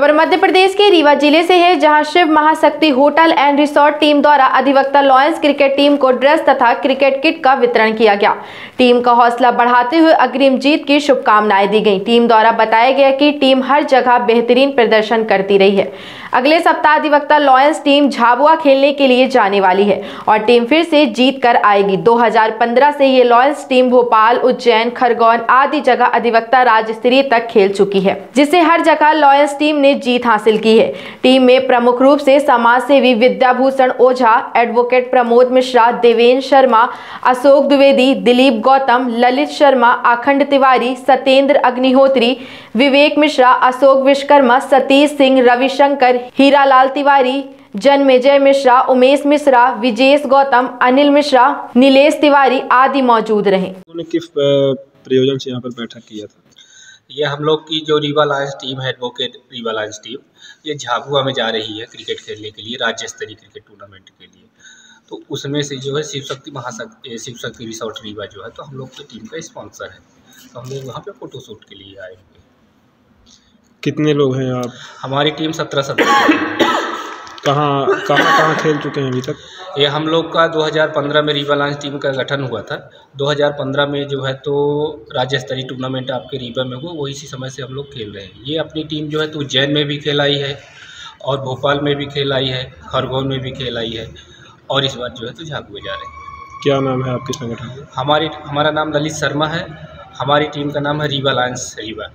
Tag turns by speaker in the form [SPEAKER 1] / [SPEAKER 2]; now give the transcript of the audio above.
[SPEAKER 1] खबर मध्य प्रदेश के रीवा ज़िले से है, जहाँ शिव महाशक्ति होटल एंड रिसोर्ट टीम द्वारा अधिवक्ता लॉयंस क्रिकेट टीम को ड्रेस तथा क्रिकेट किट का वितरण किया गया। टीम का हौसला बढ़ाते हुए अग्रिम जीत की शुभकामनाएँ दी गई। टीम द्वारा बताया गया कि टीम हर जगह बेहतरीन प्रदर्शन करती रही है। अगले सप्ताह अधिवक्ता लॉयंस टीम झाबुआ खेलने के लिए जाने वाली है और टीम फिर से जीत कर आएगी। 2015 से ये लॉयंस टीम भोपाल, उज्जैन, खरगोन आदि जगह अधिवक्ता राज्य स्तरीय तक खेल चुकी है, जिससे हर जगह लॉयंस टीम ने जीत हासिल की है। टीम में प्रमुख रूप से समाज सेवी विद्याभूषण ओझा एडवोकेट प्रमोद मिश्रा देवेंद्र शर्मा, अशोक द्विवेदी, दिलीप गौतम, ललित शर्मा, अखंड तिवारी सत्येंद्र अग्निहोत्री, विवेक मिश्रा, अशोक विश्वकर्मा, सतीश सिंह, रविशंकर, हीरालाल तिवारी, जन्मेजय मिश्रा, उमेश मिश्रा, विजेश गौतम, अनिल मिश्रा, नीलेश तिवारी आदि मौजूद रहे।
[SPEAKER 2] किस प्रयोजन से यहाँ पर बैठक किया था?
[SPEAKER 3] ये हम लोग की जो रीवा लायंस टीम है एडवोकेट रीवा लायंस टीम ये झाबुआ में जा रही है क्रिकेट खेलने के लिए राज्य स्तरीय क्रिकेट टूर्नामेंट के लिए। तो उसमें से जो है शिव शक्ति महाशक्ति शिव शक्ति रिसोर्ट रीवा जो है तो हम लोग की टीम का स्पॉन्सर है। तो हम लोग वहाँ पर फोटोशूट के लिए आए हुए
[SPEAKER 2] कितने लोग हैं आप?
[SPEAKER 3] हमारी टीम सत्रह सदस्य।
[SPEAKER 2] कहाँ कहाँ कहाँ खेल चुके हैं अभी तक?
[SPEAKER 3] ये हम लोग का 2015 में रीवा लायंस टीम का गठन हुआ था। 2015 में जो है तो राज्य स्तरीय टूर्नामेंट आपके रीवा में हुआ वही इसी समय से हम लोग खेल रहे हैं। ये अपनी टीम जो है तो उज्जैन में भी खेल आई है और भोपाल में भी खेल आई है खरगोन में भी खेल आई है और इस बार जो है तो झाबुआ जा रहे हैं।
[SPEAKER 2] क्या नाम है आपके संगठन?
[SPEAKER 3] हमारी हमारा नाम ललित शर्मा है। हमारी टीम का नाम है रीवा लायंस रीवा।